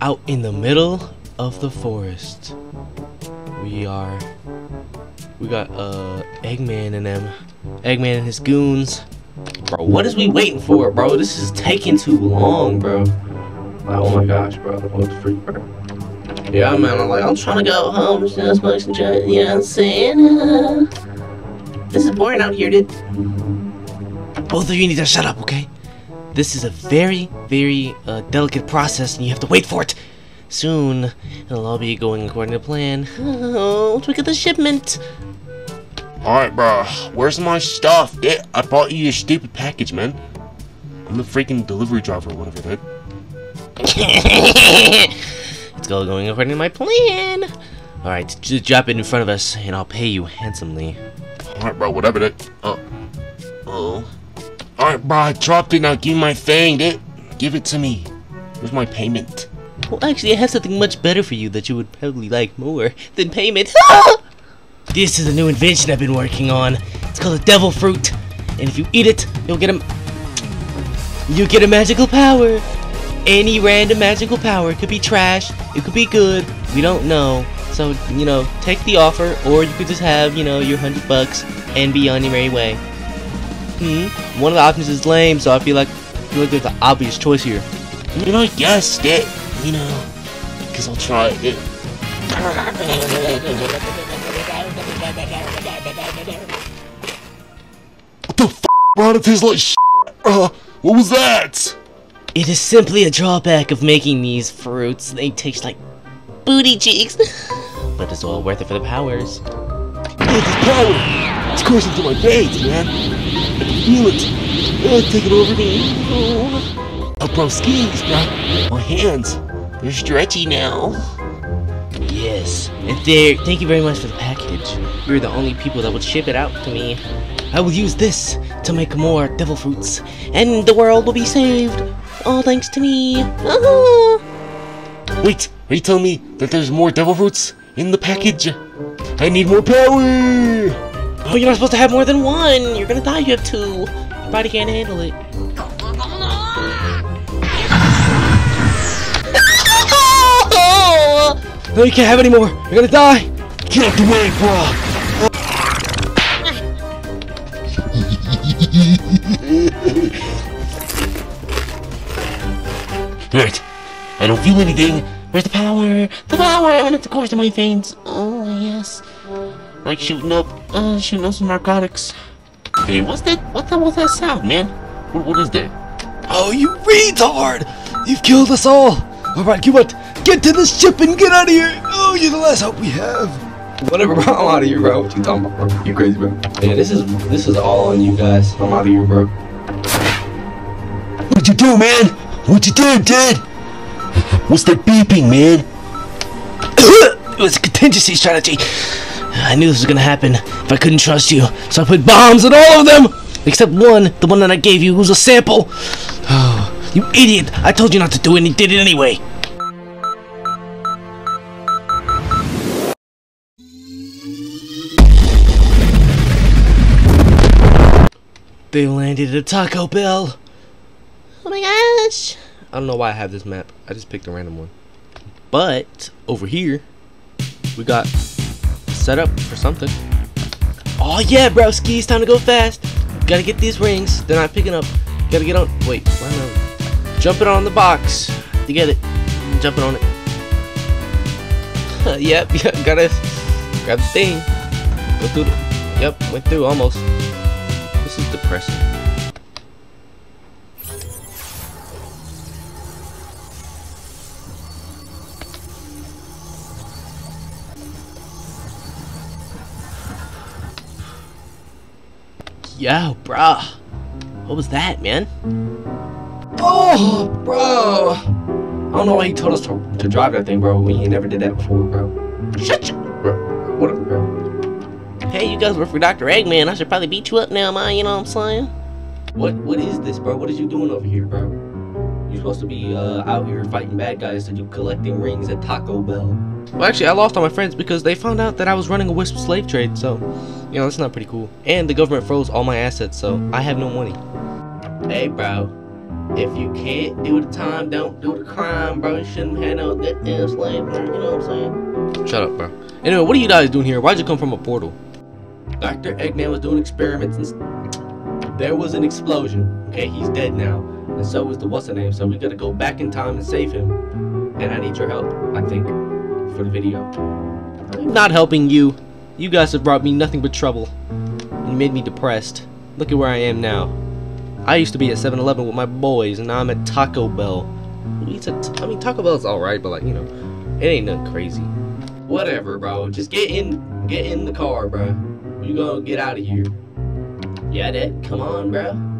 out in the middle of the forest. We are. We got uh Eggman and them. Eggman and his goons. Bro, what is we waiting for, bro? This is taking too long, bro. Oh my gosh, bro. What the freak, bro? Yeah, man. I'm like, I'm trying to go home. Just smoke some joint. You know what I'm saying? this is boring out here, dude. Both of you need to shut up, okay? This is a very, very uh, delicate process, and you have to wait for it. Soon, it'll all be going according to plan. Oh, look at the shipment. Alright, bro. Where's my stuff? Eh, I bought you a stupid package, man. I'm the freaking delivery driver or whatever, dude. it's all going according to my plan. Alright, just drop it in front of us, and I'll pay you handsomely. Alright, bro. Whatever, dude. Oh. Oh. Alright, bro. I dropped it. Now give me my thing, dude. Give it to me. Where's my payment? Well, actually, I have something much better for you that you would probably like more than payment. this is a new invention I've been working on. It's called a devil fruit, and if you eat it, you'll get a you get a magical power. Any random magical power. It could be trash. It could be good. We don't know. So you know, take the offer, or you could just have you know your hundred bucks and be on your merry way. Hmm. One of the options is lame, so I feel like I feel like there's an obvious choice here. You know, I guessed it. You know, because I'll try it. What the f? Bro, it tastes like shit. Uh, what was that? It is simply a drawback of making these fruits. They taste like booty cheeks. but it's all worth it for the powers. This power! It's coursing through my veins, man. I can feel it. Oh, it's taking over me. Oh, oh bro, skis, bro. My hands, they're stretchy now. Yes, and there. Thank you very much for the package. You're the only people that would ship it out to me. I will use this to make more devil fruits, and the world will be saved. All thanks to me. Ah. Wait, are you telling me that there's more devil fruits in the package? I need more power! Oh, you're not supposed to have more than one. You're gonna die. You have two. Your body can't handle it. No, you can't have any more. You're gonna die. Get out the way, bro! right. I don't feel anything. Where's the power? The power! And it's course in my veins. Oh, yes. Like shooting up, uh, shooting up some narcotics. Hey, what's that? What the, what's that sound, man? What, what is that? Oh, you retard! You've killed us all! Alright, come on, get to the ship and get out of here! Oh, you're the last hope we have! Whatever, bro. I'm out of here, bro. What you talking about, bro? You crazy, bro? Yeah, this is this is all on you guys. I'm out of here, bro. What'd you do, man? What'd you do, dude? What's that beeping, man? it was a contingency strategy. I knew this was gonna happen if I couldn't trust you, so I put bombs on all of them! Except one, the one that I gave you, was a sample. Oh, you idiot! I told you not to do it and you did it anyway. They landed at Taco Bell. Oh my gosh! I don't know why I have this map. I just picked a random one. But over here, we got set up for something. Oh yeah, broski, it's time to go fast. Gotta get these rings. They're not picking up. Gotta get on. Wait, why not? Jump it on the box to get it. Jump it on it. yep, yep. Gotta grab the thing. Go through. The, yep, went through almost. This is depressing. Yo, bruh. What was that, man? Oh, bro! I don't know why he told us to, to drive that thing, bro, when he never did that before, bro. Shut you. Bro, whatever, bro. Hey, you guys work for Dr. Eggman. I should probably beat you up now, man. You know what I'm saying? What What is this, bro? What is you doing over here, bro? You're supposed to be uh, out here fighting bad guys and you collecting rings at Taco Bell. Well, actually, I lost all my friends because they found out that I was running a wisp slave trade, so, you know, that's not pretty cool. And the government froze all my assets, so I have no money. Hey, bro. If you can't do the time, don't do the crime, bro. You shouldn't have no goddamn slave, you know what I'm saying? Shut up, bro. Anyway, what are you guys doing here? Why'd you come from a portal? Dr. Eggman was doing experiments and there was an explosion. Okay, he's dead now. And so is the what's the name. So we gotta go back in time and save him. And I need your help, I think, for the video. I'm not helping you. You guys have brought me nothing but trouble. You made me depressed. Look at where I am now. I used to be at 7-Eleven with my boys, and now I'm at Taco Bell. It's a t- I mean, Taco Bell's alright, but like, you know, it ain't nothing crazy. Whatever, bro. Just get in, get in the car, bro. We gonna get out of here. Yeah, Dad. Come on, bro.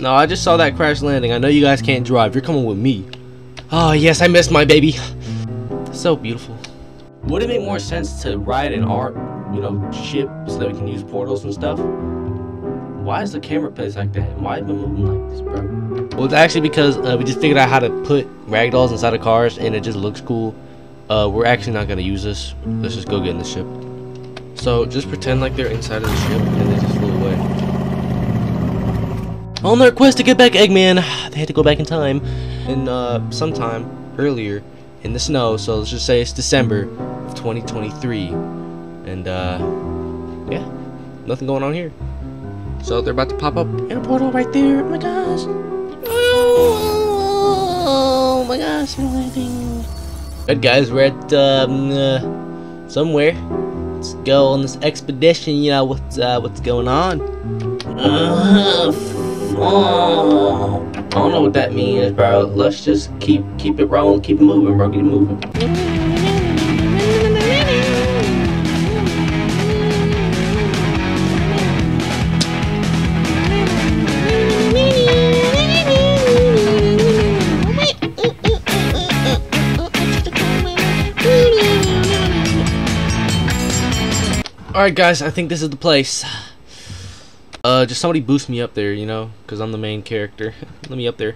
No, I just saw that crash landing. I know you guys can't drive. You're coming with me. Oh, yes, I missed my baby. So beautiful. Would it make more sense to ride an art, you know, ship so that we can use portals and stuff? Why is the camera placed like that? And why am I moving like this, bro? Well, it's actually because uh, we just figured out how to put ragdolls inside of cars and it just looks cool. Uh, we're actually not gonna use this. Let's just go get in the ship. So just pretend like they're inside of the ship and away. On their quest to get back Eggman, they had to go back in time and uh, sometime earlier in the snow. So let's just say it's December of 2023, and uh, yeah, nothing going on here. So they're about to pop up in a portal right there. Oh my gosh! Oh my gosh! I don't. Good guys, we're at um, uh, somewhere. Let's go on this expedition. You know what's uh, what's going on. Uh, oh, I don't know what that means, bro. Let's just keep keep it rolling, keep it moving, bro. Keep moving. Alright, guys, I think this is the place. Uh, just somebody boost me up there, you know, because I'm the main character. Let me up there.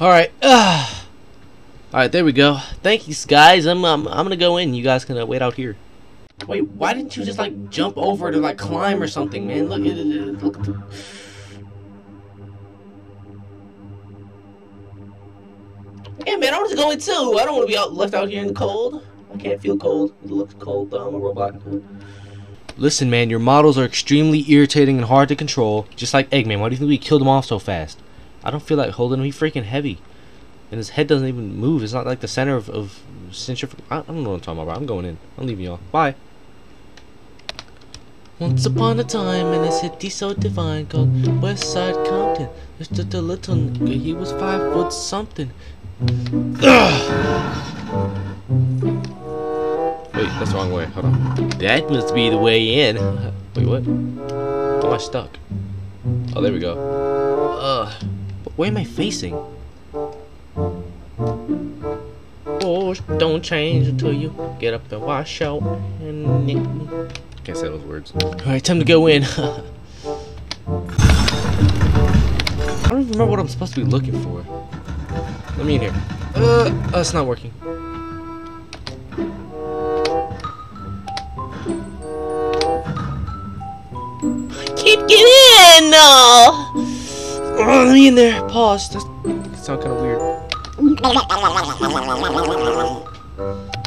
Alright, uh, Alright, there we go. Thank you, guys. I'm, um, I'm gonna go in. You guys can uh, wait out here. Wait, why didn't you just, like, jump over to, like, climb or something, man? Look at it. Look at the... Yeah, man, I want to go in too. I don't want to be out, left out here in the cold. I can't feel cold. It looks cold, though. I'm a robot. Listen, man, your models are extremely irritating and hard to control, just like Eggman. Why do you think we killed him off so fast? I don't feel like holding him. He's freaking heavy. And his head doesn't even move. It's not like the center of, of centrif- I, don't know what I'm talking about. I'm going in. I'm leaving y'all. Bye. Once upon a time in a city so divine called West Side Compton, there's just a little nigga, he was five foot something. Ah! Wait, that's the wrong way. Hold on. That must be the way in. Wait, what? How am I stuck? Oh, there we go. Ugh. But where am I facing? Oh, don't change until you get up and wash out. And can't say those words. Alright, time to go in. I don't even remember what I'm supposed to be looking for. Let me in here. Uh, oh, it's not working. In there. Pause. That's, that sounds kind of weird.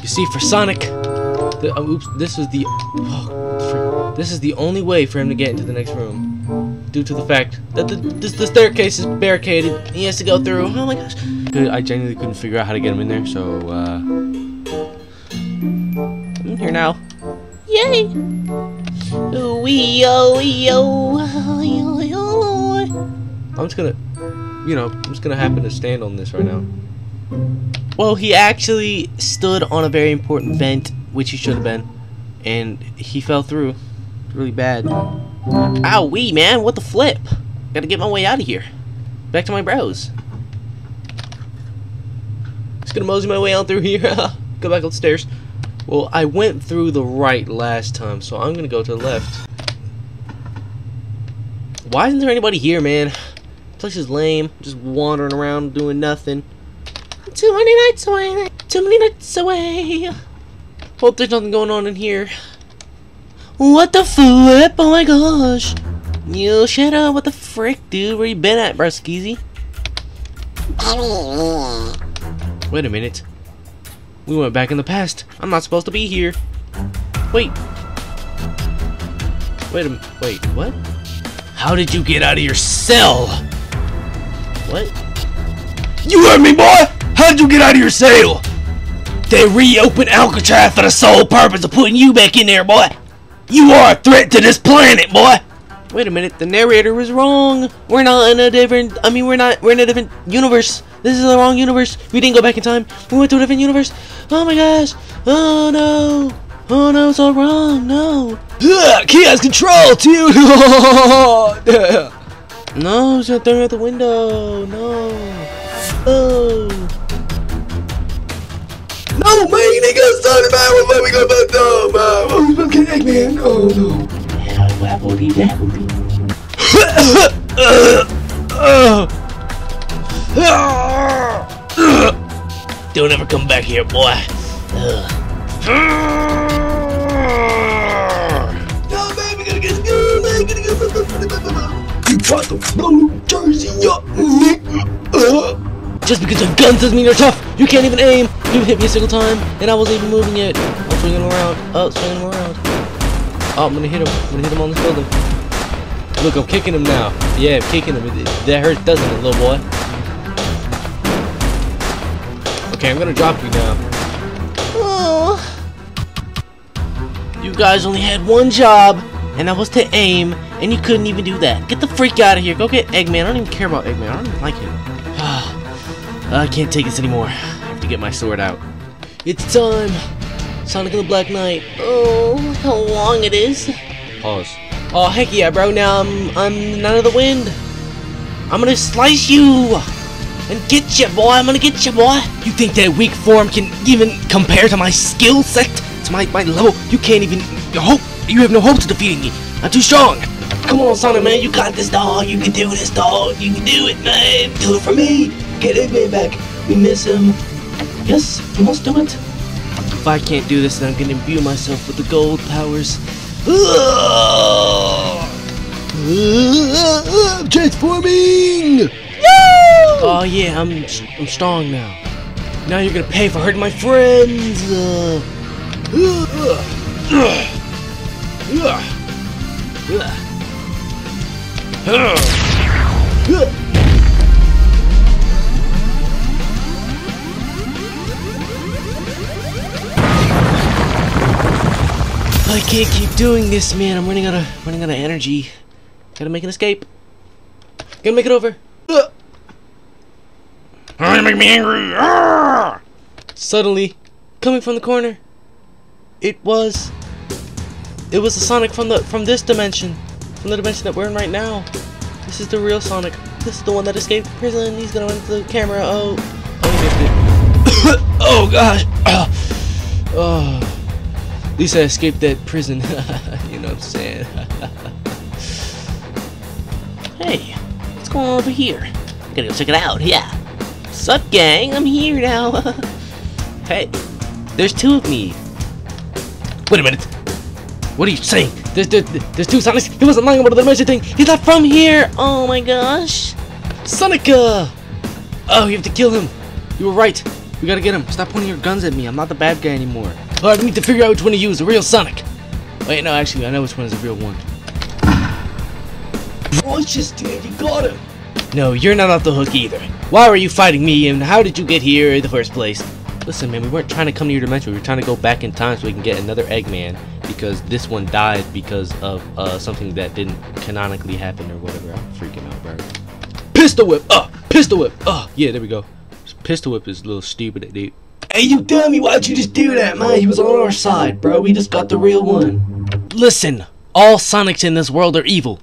You see, for Sonic, the, oh, oops, this was the, oh, this is the only way for him to get into the next room, due to the fact that the, this, the staircase is barricaded. He has to go through. Oh my gosh! I genuinely couldn't figure out how to get him in there, so uh, I'm here now. Yay! Ooh, Wee oh wee oh. I'm just gonna, you know, I'm just gonna happen to stand on this right now. Well, he actually stood on a very important vent, which he should have been, and he fell through. Really bad. Ow, wee, man, what the flip? Gotta get my way out of here. Back to my bros. Just gonna mosey my way on through here. Go back upstairs. Well, I went through the right last time, so I'm gonna go to the left. Why isn't there anybody here, man? Place is lame. Just wandering around doing nothing. Too many nights away. Too many nights away. Hope there's nothing going on in here. What the flip? Oh my gosh. Shut up. What the frick, dude? Where you been at, Bruskeezy? Wait a minute. We went back in the past. I'm not supposed to be here. Wait. Wait a wait, what? How did you get out of your cell? What? You heard me, boy! How'd you get out of your cell? They reopened Alcatraz for the sole purpose of putting you back in there, boy! You are a threat to this planet, boy! Wait a minute, the narrator was wrong. We're not in a different I mean we're not we're in a different universe. This is the wrong universe. We didn't go back in time. We went to a different universe. Oh my gosh. Oh no. Oh no, it's all wrong. No. Ugh, he has control, dude! No, it's not throwing out the window. No. Oh. no, man, they got started, man! What we gonna about no, man? Oh, we gonna get Eggman? Oh, no. Don't ever come back here, boy. No, man, we gotta get good, man. We gotta get You got the blue jersey up, Uh, Just because your gun doesn't mean you're tough. You can't even aim. You hit me a single time, and I wasn't even moving yet. I'm swinging around. Oh, swinging around. Oh, I'm gonna hit him. I'm gonna hit him on this building. Look, I'm kicking him now. Yeah, I'm kicking him. It- it- That hurts, doesn't it, little boy? Okay, I'm gonna drop you now. Oh. You guys only had one job, and that was to aim, and you couldn't even do that. Get the freak out of here. Go get Eggman. I don't even care about Eggman. I don't even like him. I can't take this anymore. I have to get my sword out. It's time. Sonic and the Black Knight. Oh, how long it is. Pause. Oh, heck yeah, bro. Now I'm, I'm none of the wind. I'm gonna slice you and get you, boy. I'm gonna get you, boy. You think that weak form can even compare to my skill set? To my, my level? You can't even hope. You have no hope to defeating me. I'm too strong. Come on, Sonic, man. You got this, dog. You can do this, dog. You can do it, man. Do it for me. Get Eggman back. We miss him. Yes, we must do it. If I can't do this, then I'm gonna imbue myself with the gold powers. I'm transforming! Oh yeah, I'm I'm strong now. Now you're gonna pay for hurting my friends. Uh, I can't keep doing this, man. I'm running out of running out of energy. Gotta make an escape. Gotta make it over. Trying to make me angry. Suddenly, coming from the corner, it was it was the Sonic from the from this dimension, from the dimension that we're in right now. This is the real Sonic. This is the one that escaped prison. He's gonna run into the camera. Oh, oh, oh gosh. oh, at least I escaped that prison. you know what I'm saying? hey, what's going on over here? Gotta go check it out. Yeah. Sup, gang? I'm here now. hey, there's two of me. Wait a minute. What are you saying? There's, there's, there's two Sonics. He wasn't lying about the dimension thing. He's not from here. Oh my gosh. Sonica! Oh, you have to kill him. You were right. We gotta get him. Stop pointing your guns at me. I'm not the bad guy anymore. Alright, we need to figure out which one to use. The real Sonic. Wait, no, actually, I know which one is the real one. Righteous, dude, you got him! No, you're not off the hook either. Why were you fighting me, and how did you get here in the first place? Listen, man, we weren't trying to come to your dimension. We were trying to go back in time so we can get another Eggman because this one died because of uh, something that didn't canonically happen or whatever. I'm freaking out, bro. Pistol whip! Uh, pistol whip! Uh, yeah, there we go. Pistol whip is a little stupid, dude. Hey, you dummy, why'd you just do that, man? He was on our side, bro. We just got the real one. Listen, all Sonics in this world are evil.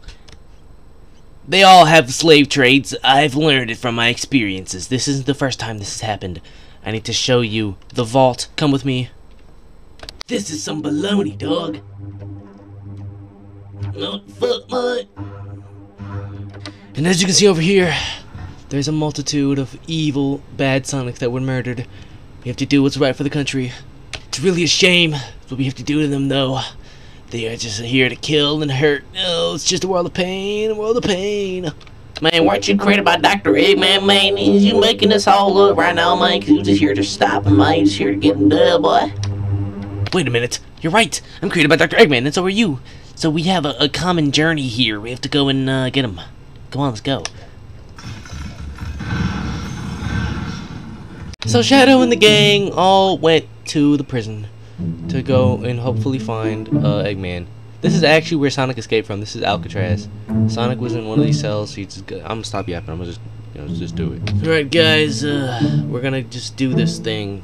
They all have slave trades. I've learned it from my experiences. This isn't the first time this has happened. I need to show you the vault. Come with me. This is some baloney, dog. Oh, fuck, mud. And as you can see over here, there's a multitude of evil, bad Sonics that were murdered. We have to do what's right for the country. It's really a shame what we have to do to them, though. They are just here to kill and hurt. Oh, it's just a world of pain, a world of pain. Man, weren't you created by Dr. Eggman, man? Is you making this all up right now, man? Cause you just here to stop him, man. You just here to get him done, boy. Wait a minute. You're right. I'm created by Dr. Eggman, and so are you. So we have a, a common journey here. We have to go and uh, get him. Come on, let's go. So Shadow and the gang all went to the prison to go and hopefully find uh, Eggman. This is actually where Sonic escaped from. This is Alcatraz. Sonic was in one of these cells. Just, I'm gonna stop yapping. I'm gonna just, you know, just do it. All right, guys. Uh, we're gonna just do this thing.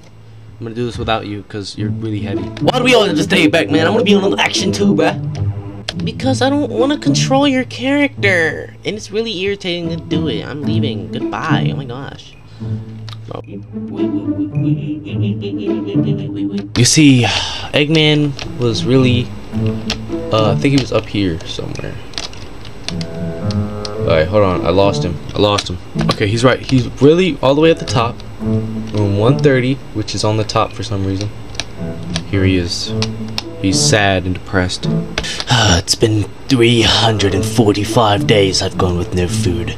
I'm gonna do this without you because you're really heavy. Why do we all have to stay back, man? I wanna be on little action too, bruh. Because I don't want to control your character, and it's really irritating to do it. I'm leaving. Goodbye. Oh my gosh. You see, Eggman was really, uh, I think he was up here somewhere. Alright, hold on. I lost him. I lost him. Okay, he's right. He's really all the way at the top. Room 130, which is on the top for some reason. Here he is. He's sad and depressed. Ah, it's been 345 days I've gone with no food.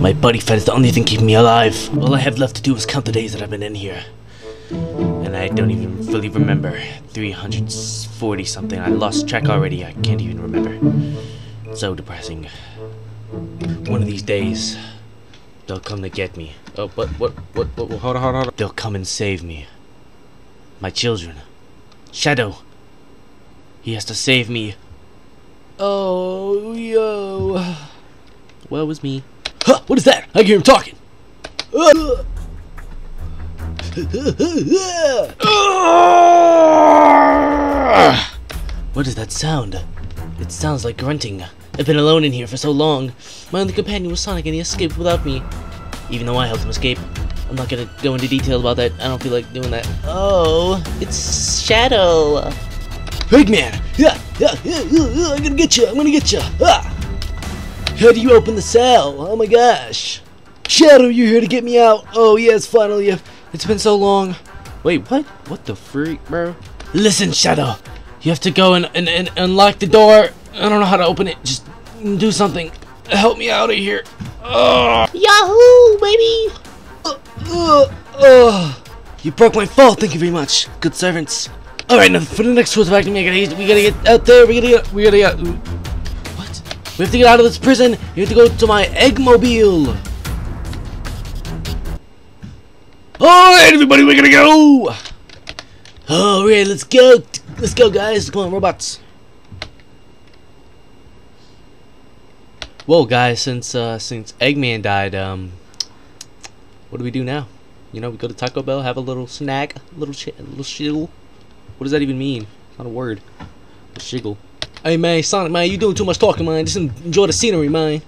My buddy fat is the only thing keeping me alive. All I have left to do is count the days that I've been in here. And I don't even fully remember. 340 something. I lost track already. I can't even remember. So depressing. One of these days, they'll come to get me. Oh, but what, what, what, hold on, hold on, hold on. They'll come and save me. My children. Shadow. He has to save me. Oh, yo. Well, it was me. Huh, what is that? I hear him talking. Uh. What is that sound? It sounds like grunting. I've been alone in here for so long. My only companion was Sonic and he escaped without me. Even though I helped him escape. I'm not gonna go into detail about that. I don't feel like doing that. Oh, it's Shadow. Eggman! Yeah, yeah, yeah, yeah, I'm gonna get you. I'm gonna get you. Ah! How do you open the cell? Oh my gosh. Shadow, you're here to get me out. Oh yes, finally. It's been so long. Wait, what? What the freak, bro? Listen, Shadow. You have to go and, and, and unlock the door. I don't know how to open it. Just do something. Help me out of here. Ugh. Yahoo, baby! Uh, uh, uh. You broke my fall. Thank you very much. Good servants. All right, now for the next course of acting, we gotta, we gotta get out there. We gotta get. We gotta get. What? We have to get out of this prison. You have to go to my Eggmobile. All right, everybody, we're gonna go. All right, let's go. Let's go, guys. Come on, robots. Well, guys, since uh, since Eggman died, um, what do we do now? You know, we go to Taco Bell, have a little snack, a little little shiggle. What does that even mean? Not a word. A shiggle. Hey man, Sonic man, you doing too much talking, man. Just enjoy the scenery, man.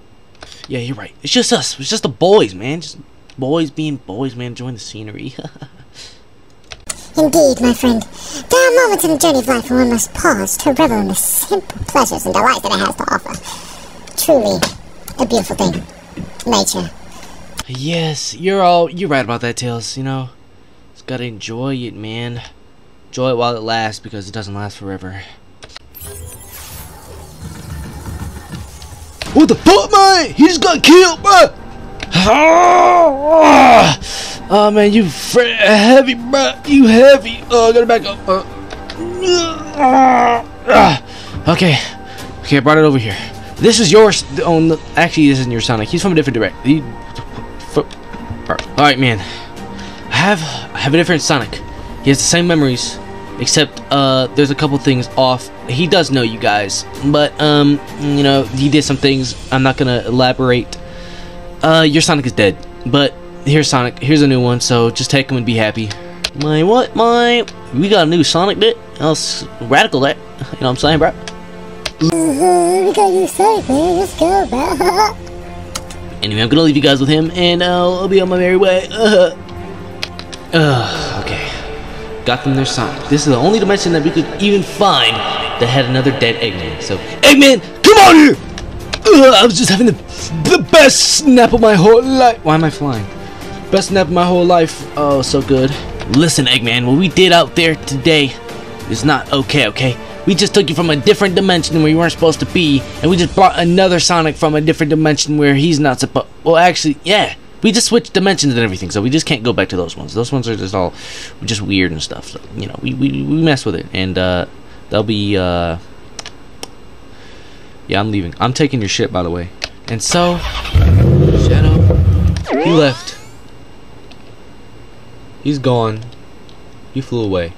Yeah, you're right. It's just us. It's just the boys, man. Just boys being boys, man. Enjoying the scenery. Indeed, my friend. There are moments in the journey of life when one must pause to revel in the simple pleasures and delights that it has to offer. Truly, a beautiful thing. Nature. yes, you're all you're right about that, Tails. You know, just gotta enjoy it, man. Enjoy it while it lasts because it doesn't last forever. What the fuck, man? He just got killed, bro. Oh, man, you heavy, bro. You heavy. Oh, I gotta back up. Uh, uh, okay, okay, I brought it over here. This is yours. On the, actually, this isn't your Sonic. He's from a different direct. All right, man. I have I have a different Sonic. He has the same memories, except uh, there's a couple things off. He does know you guys, but um, you know, he did some things. I'm not gonna elaborate. Uh, your Sonic is dead, but here's Sonic. Here's a new one. So just take him and be happy. My what? My we got a new Sonic bit. That's radical. That you know what I'm saying, bro. We got you safe, man. Let's go, bro. Anyway, I'm gonna leave you guys with him, and uh, I'll be on my merry way. Uh, okay. Got them their Sonic. This is the only dimension that we could even find that had another dead Eggman. So, Eggman, come on here! Uh, I was just having the, the best snap of my whole life. Why am I flying? Best snap of my whole life. Oh, so good. Listen, Eggman, what we did out there today is not okay, okay? We just took you from a different dimension where you weren't supposed to be, and we just brought another Sonic from a different dimension where he's not supposed. Well, actually, yeah, we just switched dimensions and everything, so we just can't go back to those ones. Those ones are just all just weird and stuff. So you know, we we, we mess with it, and uh, they'll be. Uh, yeah, I'm leaving. I'm taking your shit, by the way. And so, Shadow, he left. He's gone. He flew away.